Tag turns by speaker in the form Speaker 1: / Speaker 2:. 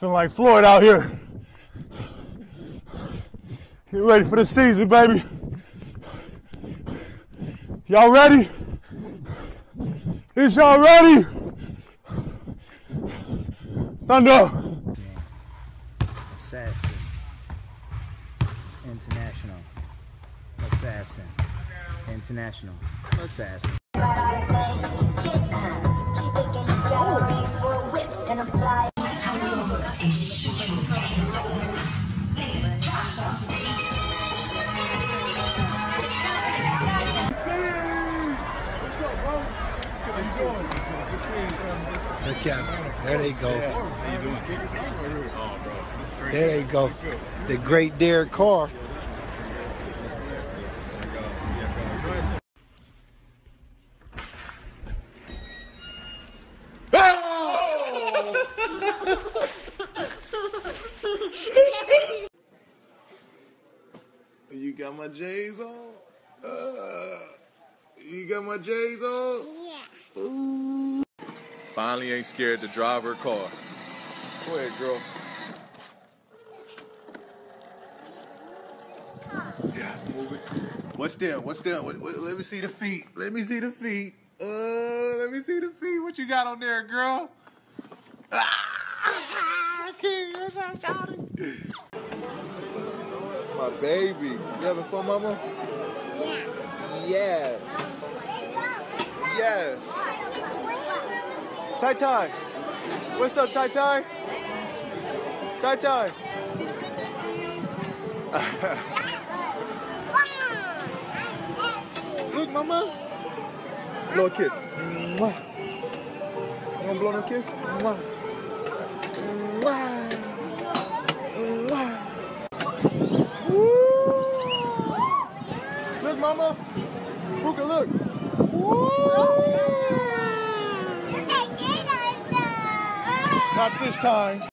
Speaker 1: Feeling like Floyd out here. Get ready for the season, baby. Y'all ready? Is y'all ready? Thunder.
Speaker 2: Assassin. International. Assassin. International. Assassin.
Speaker 3: Look at There they go. There they go. The great Derek Carr.
Speaker 4: You got my J's on? Uh, you got my J's on? Yeah. Ooh. Finally ain't scared to drive her car. Go ahead, girl. Yeah, move it. What's there? What's there? What, what, let me see the feet. Let me see the feet. Uh, let me see the feet. What you got on there, girl? Ah, yes, I shot it. My baby. You having fun, mama? Yeah. Yes. Yes. Tai Tai. What's up, Tai Tai? Tai Tai. Look, mama. Blow a kiss. Mwah. You want to blow no kiss? Mwah. Mwah. Mwah. Woo. Look, mama. Not this time.